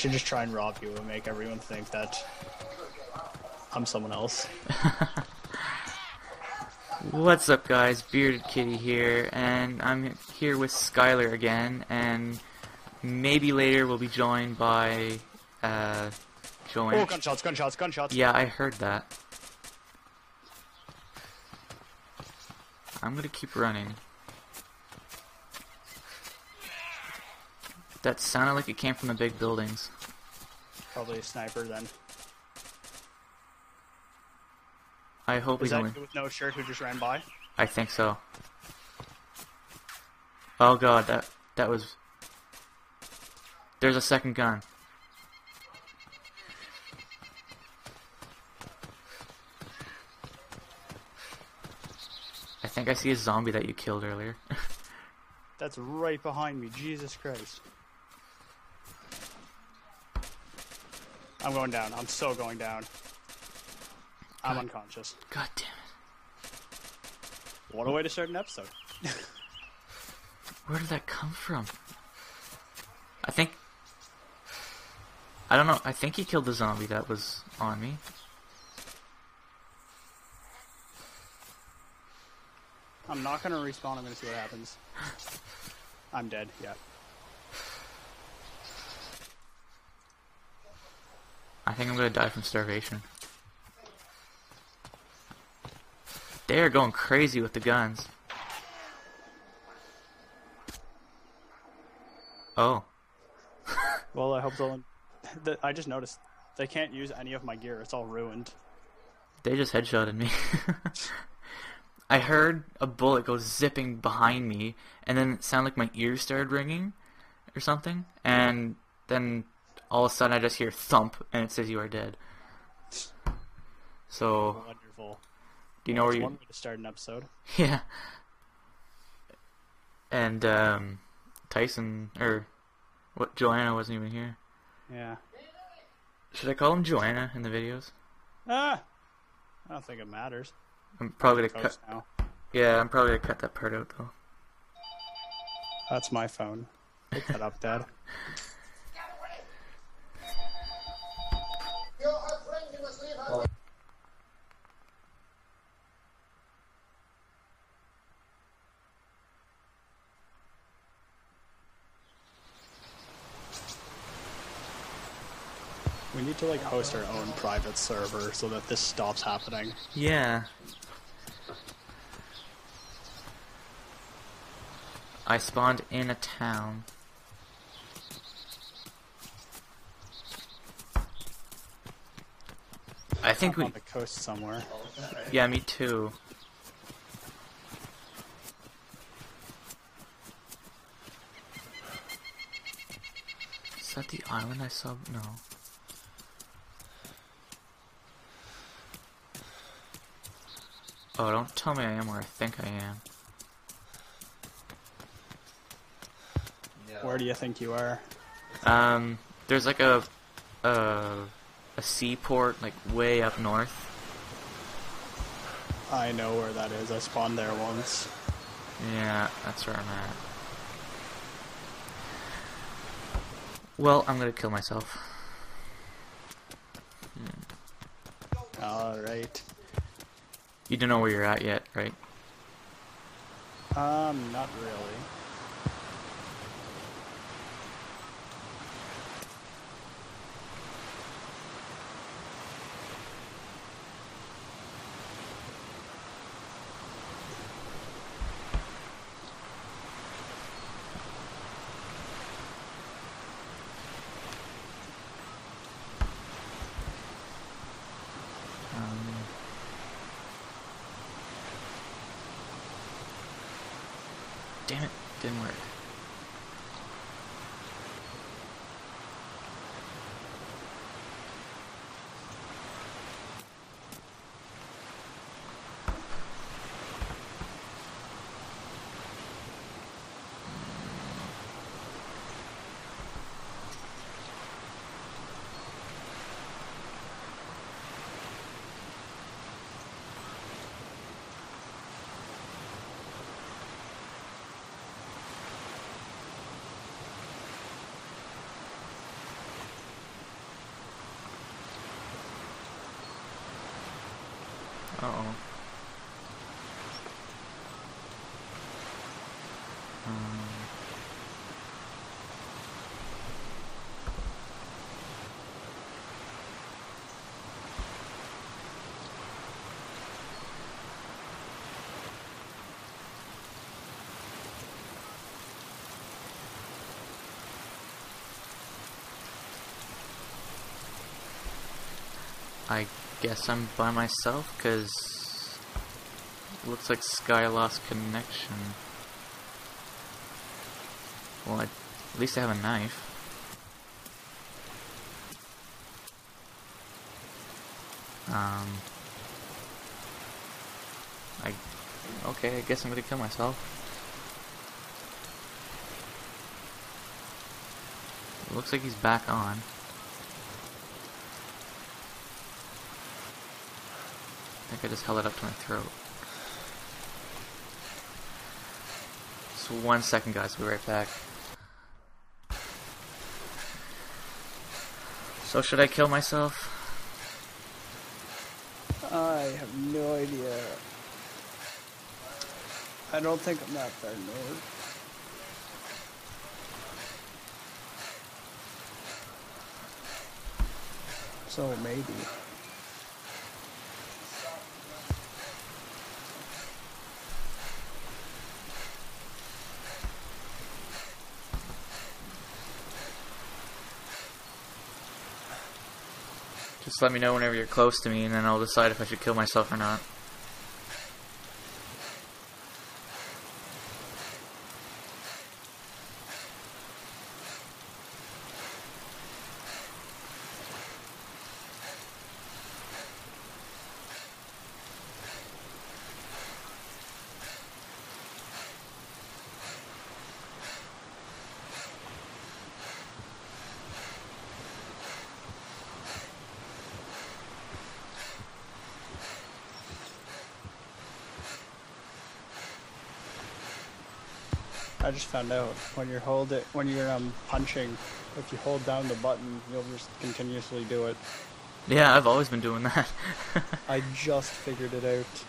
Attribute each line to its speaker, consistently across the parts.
Speaker 1: should just try and rob you and make everyone think that I'm someone else.
Speaker 2: What's up guys, Bearded Kitty here, and I'm here with Skylar again, and maybe later we'll be joined by, uh, Joanne.
Speaker 1: Oh, gunshots, gunshots, gunshots.
Speaker 2: Yeah, I heard that. I'm gonna keep running. That sounded like it came from the big buildings.
Speaker 1: Probably a sniper then.
Speaker 2: I hope
Speaker 1: Is
Speaker 2: he's
Speaker 1: that with no shirt who just ran by?
Speaker 2: I think so. Oh god, that that was. There's a second gun. I think I see a zombie that you killed earlier.
Speaker 1: That's right behind me. Jesus Christ. I'm going down. I'm so going down. I'm
Speaker 2: God.
Speaker 1: unconscious.
Speaker 2: god damn it.
Speaker 1: What a way to start an episode.
Speaker 2: Where did that come from? I think. I don't know. I think he killed the zombie that was on me.
Speaker 1: I'm not gonna respawn. I'm gonna see what happens. I'm dead. Yeah.
Speaker 2: Think I'm gonna die from starvation. They are going crazy with the guns. Oh.
Speaker 1: Well, I hope they'll. I just noticed they can't use any of my gear. It's all ruined.
Speaker 2: They just headshotted me. I heard a bullet go zipping behind me, and then it sounded like my ears started ringing or something, and then all of a sudden I just hear thump, and it says you are dead. So,
Speaker 1: Wonderful.
Speaker 2: do you know where you...
Speaker 1: one way to start an episode.
Speaker 2: Yeah. And, um, Tyson, or, what, Joanna wasn't even here.
Speaker 1: Yeah.
Speaker 2: Should I call him Joanna in the videos?
Speaker 1: Ah. I don't think it matters.
Speaker 2: I'm probably gonna cut,
Speaker 1: now.
Speaker 2: yeah, I'm probably gonna cut that part out though.
Speaker 1: That's my phone. Pick that up, Dad. to like host our own private server so that this stops happening.
Speaker 2: Yeah. I spawned in a town. I think
Speaker 1: I'm
Speaker 2: we.
Speaker 1: on the coast somewhere.
Speaker 2: Yeah, me too. Is that the island I saw? No. Oh, don't tell me I am where I think I am.
Speaker 1: Where do you think you are?
Speaker 2: Um, there's like a, a, a seaport like way up north.
Speaker 1: I know where that is. I spawned there once.
Speaker 2: Yeah, that's where I'm at. Well, I'm gonna kill myself.
Speaker 1: Alright.
Speaker 2: You don't know where you're at yet, right?
Speaker 1: Um, not really.
Speaker 2: Uh-oh. Um, I guess I'm by myself, because looks like Sky lost connection. Well, at least I have a knife. Um, I, okay, I guess I'm gonna kill myself. Looks like he's back on. I think I just held it up to my throat. Just one second, guys. We'll be right back. So, should I kill myself?
Speaker 1: I have no idea. I don't think I'm that far north. So maybe.
Speaker 2: Just let me know whenever you're close to me, and then I'll decide if I should kill myself or not.
Speaker 1: I just found out when you hold it when you're um punching, if you hold down the button, you'll just continuously do it.
Speaker 2: Yeah, I've always been doing that.
Speaker 1: I just figured it out.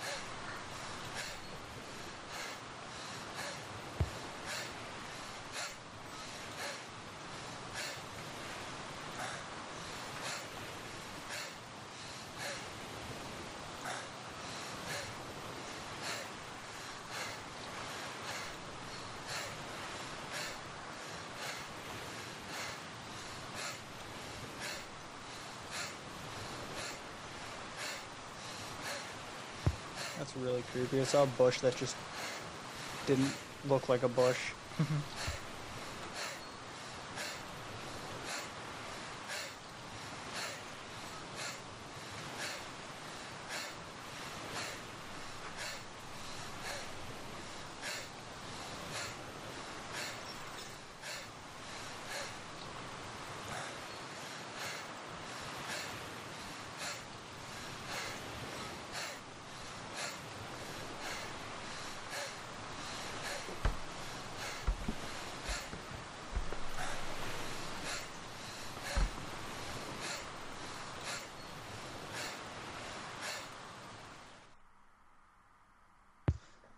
Speaker 1: That's really creepy. I saw a bush that just didn't look like a bush.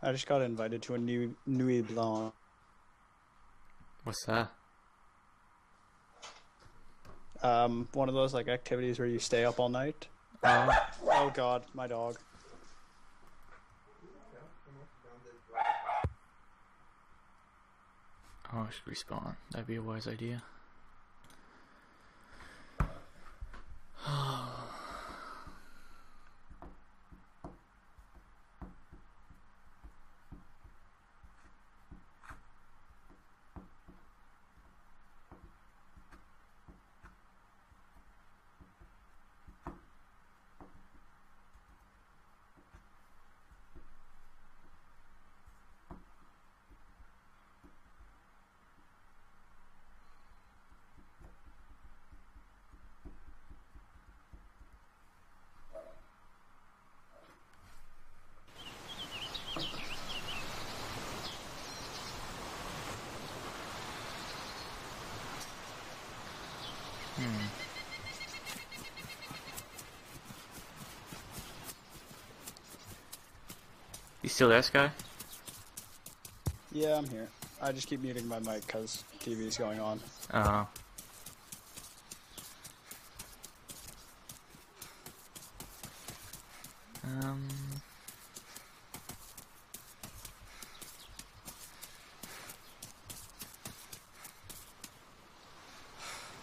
Speaker 1: I just got invited to a new Nuit Blanche.
Speaker 2: What's that?
Speaker 1: Um, one of those like activities where you stay up all night.
Speaker 2: Oh,
Speaker 1: Oh god, my dog.
Speaker 2: oh, I should respawn. That'd be a wise idea. Hmm. Still there, Sky?
Speaker 1: Yeah, I'm here. I just keep muting my mic because TV's going on.
Speaker 2: Oh. Um.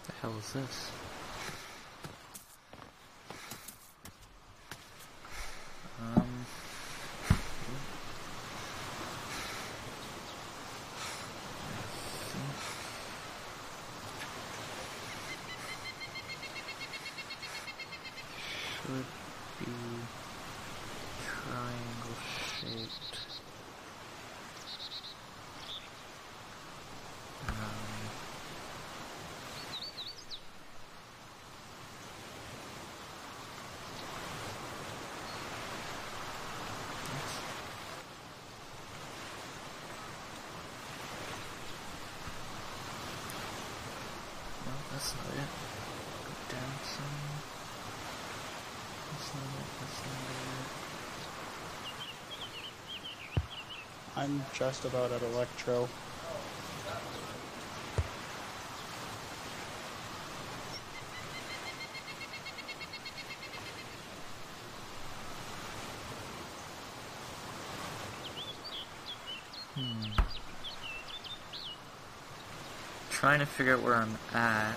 Speaker 2: The hell is this? Um. Should be triangle shaped. Um, yes. No, that's not it. Go down some. That's not it. That's not it.
Speaker 1: I'm just about at Electro.
Speaker 2: Hmm. Trying to figure out where I'm at.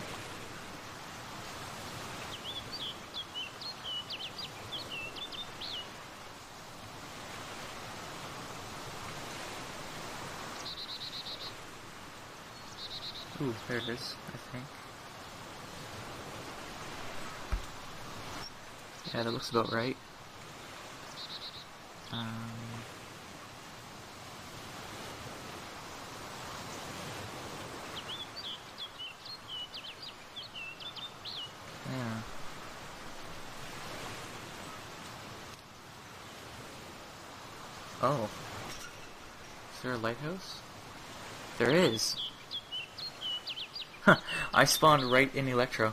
Speaker 2: Ooh, there it is, I think. Yeah, that looks about right. Um, yeah. Oh. Is there a lighthouse? There is. I spawned right in Electro.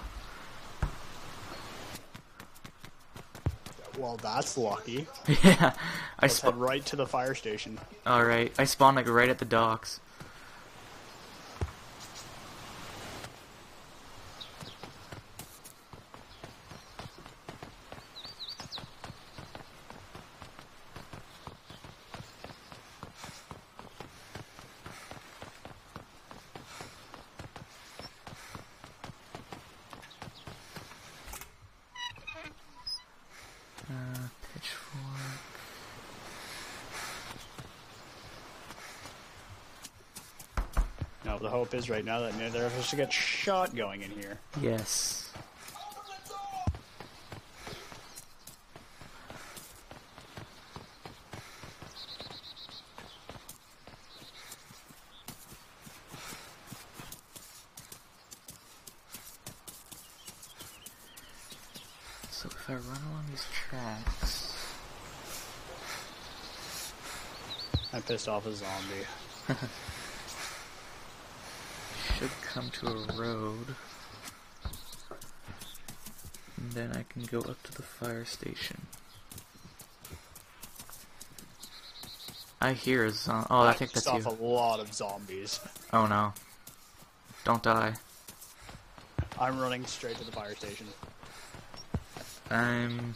Speaker 1: Well, that's lucky.
Speaker 2: yeah, I spawned.
Speaker 1: right to the fire station.
Speaker 2: Alright, I spawned like right at the docks. Uh, pitchfork.
Speaker 1: No, the hope is right now that they're supposed to get shot going in here.
Speaker 2: Yes. So if I run along these tracks,
Speaker 1: I pissed off a zombie.
Speaker 2: come to a road. And then I can go up to the fire station. I hear a zom- Oh, I think that's
Speaker 1: off
Speaker 2: you.
Speaker 1: a lot of zombies.
Speaker 2: Oh no. Don't die.
Speaker 1: I'm running straight to the fire station.
Speaker 2: I'm.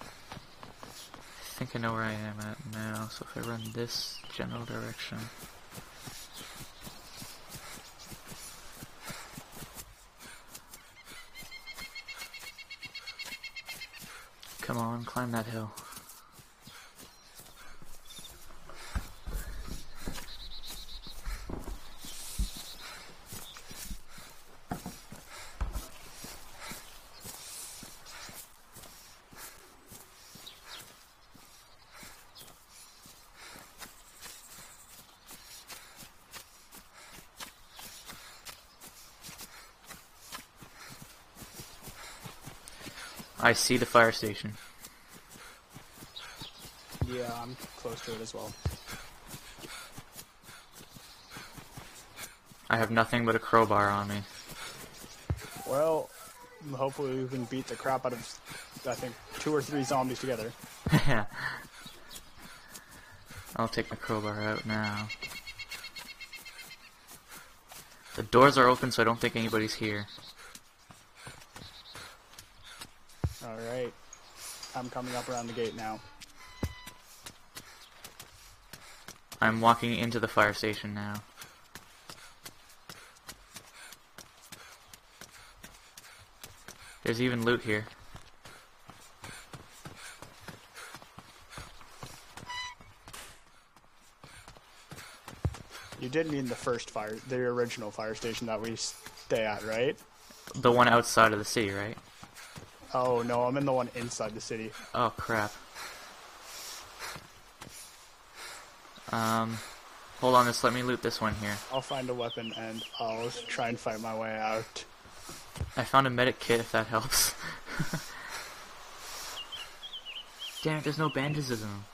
Speaker 2: I think I know where I am at now, so if I run this general direction. Come on, climb that hill. I see the fire station.
Speaker 1: Yeah, I'm close to it as well.
Speaker 2: I have nothing but a crowbar on me.
Speaker 1: Well, hopefully we can beat the crap out of, I think, two or three zombies together.
Speaker 2: yeah. I'll take my crowbar out now. The doors are open, so I don't think anybody's here.
Speaker 1: Alright. I'm coming up around the gate now.
Speaker 2: I'm walking into the fire station now. There's even loot here.
Speaker 1: You did mean the first fire, the original fire station that we stay at, right?
Speaker 2: The one outside of the city, right?
Speaker 1: Oh no, I'm in the one inside the city.
Speaker 2: Oh crap. Um, hold on, just let me loot this one here.
Speaker 1: I'll find a weapon and I'll try and fight my way out.
Speaker 2: I found a medic kit if that helps. Damn it, there's no bandages in them.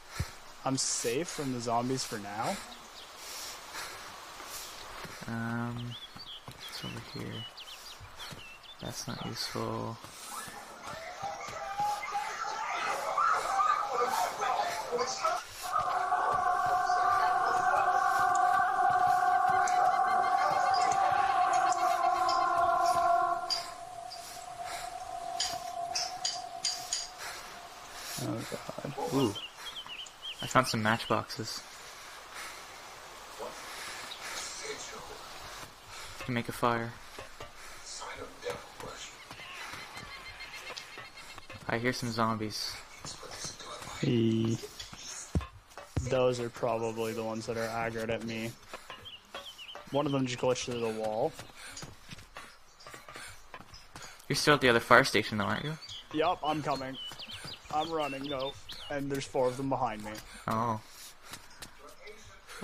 Speaker 1: I'm safe from the zombies for now.
Speaker 2: Um, it's over here. That's not useful.
Speaker 1: Oh god.
Speaker 2: Ooh. I found some matchboxes. To make a fire. I hear some zombies.
Speaker 1: He... Those are probably the ones that are aggroed at me. One of them just glitched through the wall.
Speaker 2: You're still at the other fire station though, aren't you?
Speaker 1: Yup, I'm coming. I'm running though, and there's four of them behind me.
Speaker 2: Oh.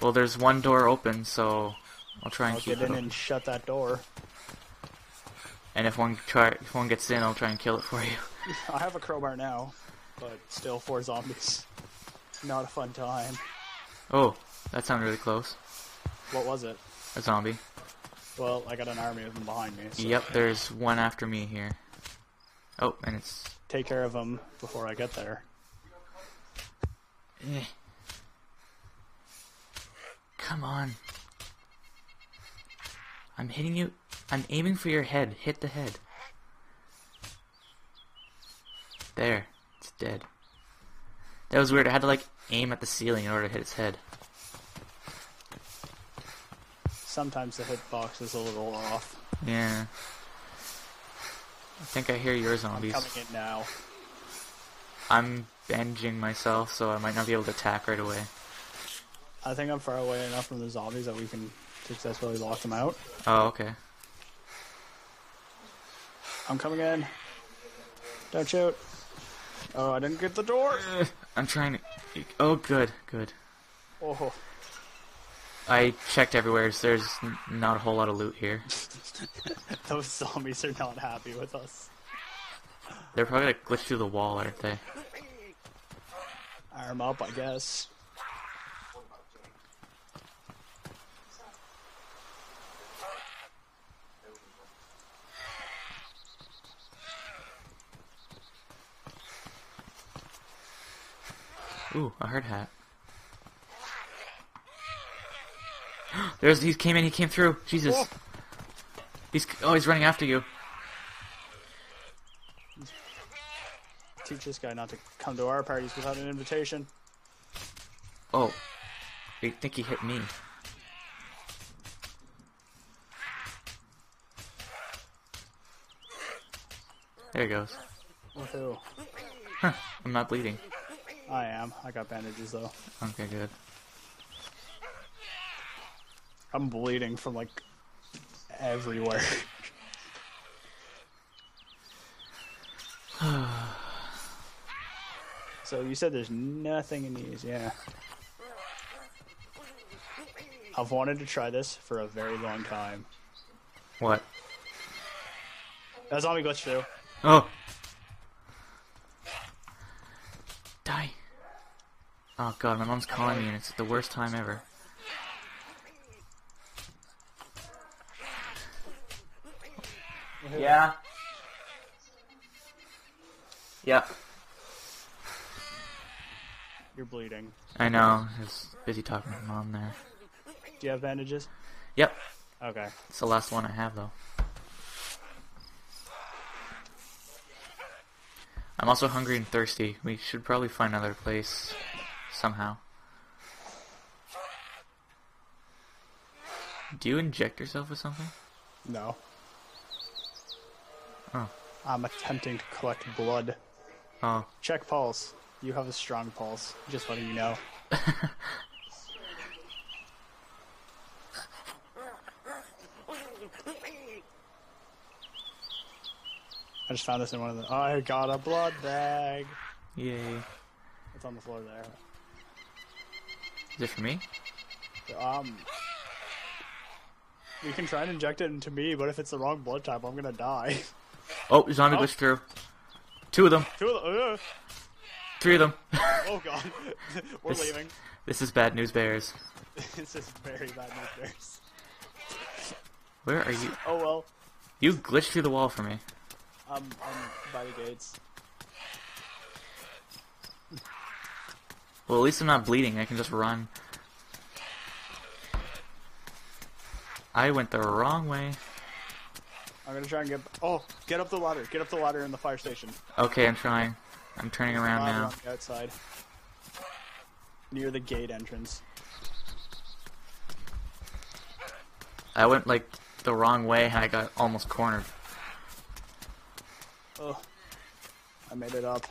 Speaker 2: Well, there's one door open, so I'll try and
Speaker 1: I'll
Speaker 2: keep
Speaker 1: get
Speaker 2: it
Speaker 1: in
Speaker 2: open.
Speaker 1: and shut that door.
Speaker 2: And if one try, if one gets in, I'll try and kill it for you.
Speaker 1: I have a crowbar now, but still four zombies. Not a fun time.
Speaker 2: Oh, that sounded really close.
Speaker 1: What was it?
Speaker 2: A zombie.
Speaker 1: Well, I got an army of them behind me. So
Speaker 2: Yep, there's one after me here. Oh, and it's.
Speaker 1: Take care of them before I get there.
Speaker 2: Come on. I'm hitting you. I'm aiming for your head. Hit the head. There. It's dead. That was weird. I had to like aim at the ceiling in order to hit its head.
Speaker 1: Sometimes the hitbox is a little off.
Speaker 2: Yeah. I think I hear your
Speaker 1: I'm
Speaker 2: zombies.
Speaker 1: coming in now.
Speaker 2: I'm binging myself, so I might not be able to attack right away.
Speaker 1: I think I'm far away enough from the zombies that we can successfully lock them out.
Speaker 2: Oh, okay.
Speaker 1: I'm coming in. Don't shoot. Oh, I didn't get the door.
Speaker 2: I'm trying to. Oh, good, good.
Speaker 1: Oh,
Speaker 2: I checked everywhere. So there's not a whole lot of loot here.
Speaker 1: those zombies are not happy with us.
Speaker 2: They're probably gonna glitch through the wall, aren't they?
Speaker 1: Arm up, I guess.
Speaker 2: Ooh, a hard hat. There's he came in. He came through. Jesus.
Speaker 1: Oh.
Speaker 2: He's oh he's running after you.
Speaker 1: Teach this guy not to come to our parties without an invitation.
Speaker 2: Oh, I think he hit me. There he goes.
Speaker 1: With who?
Speaker 2: Huh, I'm not bleeding.
Speaker 1: I am. I got bandages though.
Speaker 2: Okay, good.
Speaker 1: I'm bleeding from like everywhere. so you said there's nothing in these, yeah. I've wanted to try this for a very long time.
Speaker 2: What?
Speaker 1: That zombie glitch through.
Speaker 2: Oh! Die! Oh god, my mom's calling me and it's the worst time ever. Yeah. Yeah.
Speaker 1: You're bleeding.
Speaker 2: I know. I was busy talking to mom there.
Speaker 1: Do you have bandages?
Speaker 2: Yep.
Speaker 1: Okay.
Speaker 2: It's the last one I have though. I'm also hungry and thirsty. We should probably find another place somehow. Do you inject yourself with something?
Speaker 1: No.
Speaker 2: Oh.
Speaker 1: I'm attempting to collect blood.
Speaker 2: Oh.
Speaker 1: Check pulse. You have a strong pulse. Just letting you know. I just found this in one of the. I got a blood bag.
Speaker 2: Yay.
Speaker 1: It's on the floor there.
Speaker 2: Is it for me?
Speaker 1: Um, we can try and inject it into me, but if it's the wrong blood type, I'm gonna die.
Speaker 2: Oh, zombie
Speaker 1: Oh.
Speaker 2: glitched through. Two of them.
Speaker 1: Two of the, uh,
Speaker 2: Three of them.
Speaker 1: oh god, we're
Speaker 2: This-
Speaker 1: leaving.
Speaker 2: this is bad news bears.
Speaker 1: this is very bad news bears.
Speaker 2: Where are you?
Speaker 1: Oh well,
Speaker 2: You glitched through the wall for me.
Speaker 1: I'm I'm by the gates.
Speaker 2: Well, at least I'm not bleeding. I can just run. I went the wrong way.
Speaker 1: I'm gonna try and get. Oh, get up the ladder. Get up the ladder in the fire station.
Speaker 2: Okay, I'm trying. I'm turning around now.
Speaker 1: the outside, near the gate entrance.
Speaker 2: I went like the wrong way and I got almost cornered.
Speaker 1: Oh, I made it up.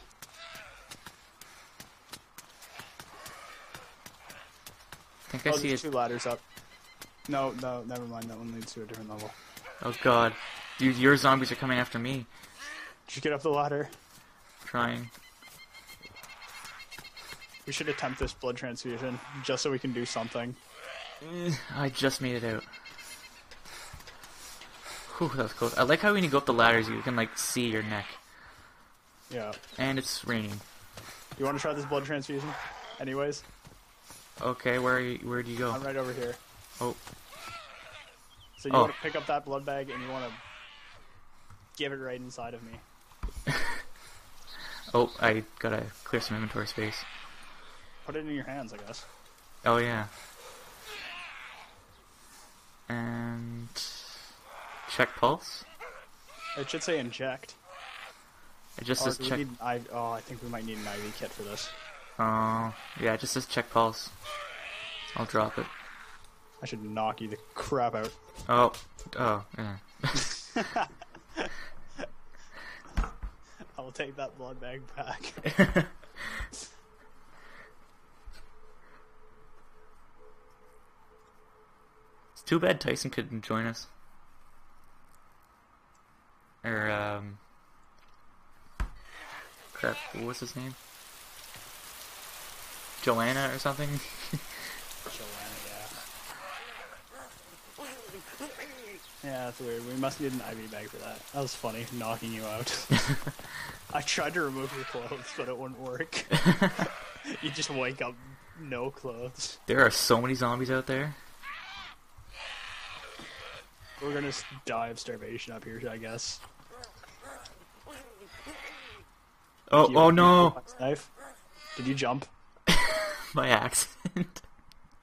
Speaker 2: I think I
Speaker 1: Oh,
Speaker 2: see
Speaker 1: there's
Speaker 2: it.
Speaker 1: two ladders up. No, no, never mind. That one leads to a different level.
Speaker 2: Oh god. Dude, your zombies are coming after me.
Speaker 1: Did you get up the ladder?
Speaker 2: Trying.
Speaker 1: We should attempt this blood transfusion just so we can do something.
Speaker 2: Eh, I just made it out. Whew, that was close. I like how when you go up the ladders, you can like see your neck.
Speaker 1: Yeah.
Speaker 2: And it's raining.
Speaker 1: You want to try this blood transfusion? Anyways,
Speaker 2: Okay, where are you, where do you go?
Speaker 1: I'm right over here.
Speaker 2: Oh,
Speaker 1: So you
Speaker 2: Oh.
Speaker 1: want to pick up that blood bag and you want to give it right inside of me.
Speaker 2: Oh, I gotta clear some inventory space.
Speaker 1: Put it in your hands, I guess.
Speaker 2: Oh yeah. And check pulse.
Speaker 1: It should say inject.
Speaker 2: It just says check.
Speaker 1: IV oh, I think we might need an IV kit for this.
Speaker 2: Oh, yeah, it just says check pulse. I'll drop it.
Speaker 1: I should knock you the crap out.
Speaker 2: Oh, oh, yeah.
Speaker 1: Will take that blood bag back.
Speaker 2: it's too bad Tyson couldn't join us. Or, um. Crap, what's his name? Joanna or something?
Speaker 1: Joanna, yeah. Yeah, that's weird. We must need an IV bag for that. That was funny, knocking you out. I tried to remove your clothes, but it wouldn't work. you just wake up no clothes.
Speaker 2: there are so many zombies out there.
Speaker 1: We're gonna die of starvation up here, I guess.
Speaker 2: Oh, oh no!
Speaker 1: Knife? Did you jump?
Speaker 2: My accident.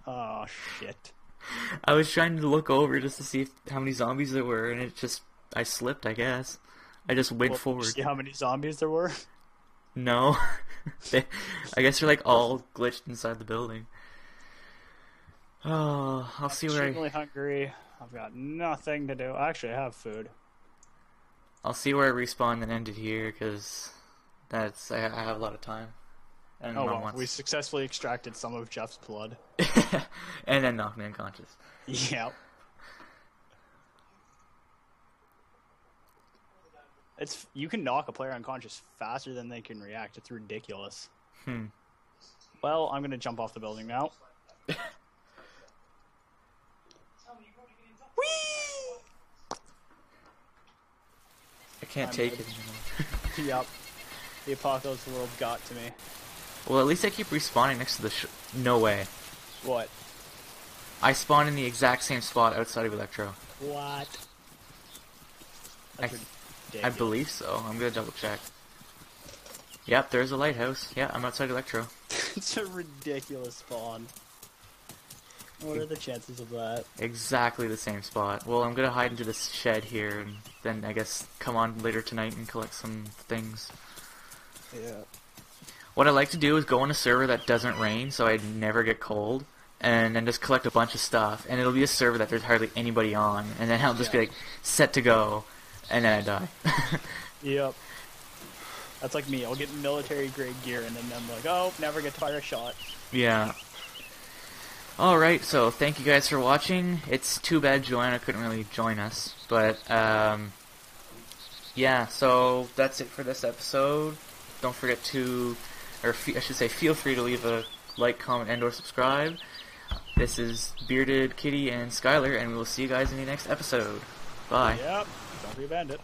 Speaker 1: Oh shit.
Speaker 2: I was trying to look over just to see if, how many zombies there were, and it just. I slipped, I guess. I just went
Speaker 1: Well,
Speaker 2: forward.
Speaker 1: See how many zombies there were?
Speaker 2: No. They- I guess they're like all glitched inside the building. Oh, I'll see where I,
Speaker 1: Extremely hungry. I've got nothing to do. I actually, I have food.
Speaker 2: I'll see where I respawn and end it here because that's I, I have a lot of time. And
Speaker 1: Oh well,
Speaker 2: once.
Speaker 1: we successfully extracted some of Jeff's blood.
Speaker 2: and then knocked me unconscious.
Speaker 1: Yep. It's you can knock a player unconscious faster than they can react. It's ridiculous.
Speaker 2: Hmm.
Speaker 1: Well, I'm gonna jump off the building now.
Speaker 2: I can't
Speaker 1: I'm
Speaker 2: take it anymore.
Speaker 1: yep. The apocalypse world got to me.
Speaker 2: Well, at least I keep respawning next to the. Sh- no way.
Speaker 1: What?
Speaker 2: I spawn in the exact same spot outside of Electro.
Speaker 1: What?
Speaker 2: I,
Speaker 1: That's
Speaker 2: I believe so. I'm gonna double check. Yep, there's a lighthouse. Yeah, I'm outside Electro.
Speaker 1: it's a ridiculous spawn. What are the chances of that?
Speaker 2: Exactly the same spot. Well, I'm gonna hide into this shed here, and then I guess come on later tonight and collect some things.
Speaker 1: Yeah.
Speaker 2: What I like to do is go on a server that doesn't rain, so I never get cold, and then just collect a bunch of stuff. And it'll be a server that there's hardly anybody on, and then I'll just be like set to go, and then I die.
Speaker 1: Yep. That's like me. I'll get military grade gear and then I'm like, oh, never get to fire a shot.
Speaker 2: yeah. Alright, so thank you guys for watching. It's too bad Joanna couldn't really join us, but um, yeah. So that's it for this episode. Don't forget to, or I should say, feel free to leave a like, comment, and/or subscribe. This is Bearded Kitty and Skylar, and we will see you guys in the next episode. Bye.
Speaker 1: Yep. Don't be a bandit.